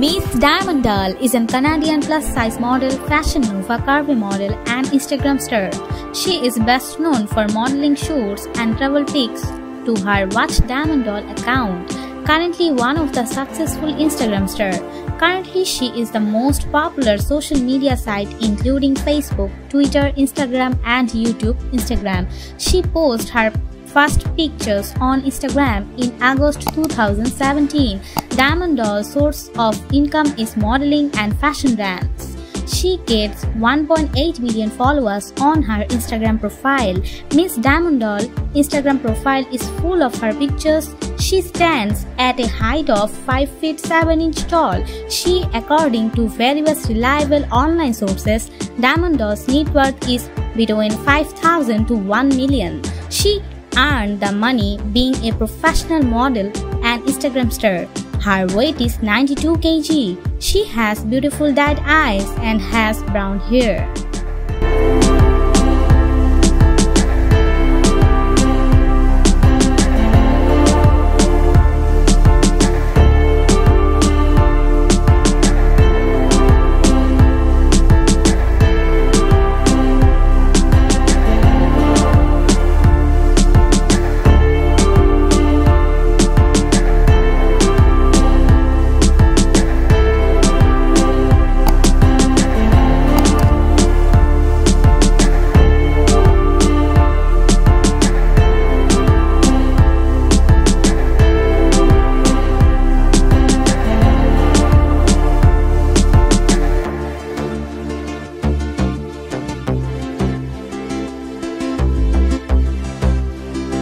Miss Diamond Doll is a Canadian plus-size model, fashion Nova curvy model and Instagram star. She is best known for modeling shoots and travel pics to her Watch Diamond Doll account. Currently one of the successful Instagram star. Currently she is the most popular social media site including Facebook, Twitter, Instagram and YouTube Instagram. She posts her first pictures on Instagram in August 2017. Diamond Doll's source of income is modeling and fashion brands. She gets 1.8 million followers on her Instagram profile. Miss Diamond Doll Instagram profile is full of her pictures. She stands at a height of 5 feet 7 inch tall. She, according to various reliable online sources, Diamond Doll's net worth is between 5,000 to 1 million. She earned the money being a professional model and Instagram star. Her weight is 92 kg. She has beautiful dyed eyes and has brown hair.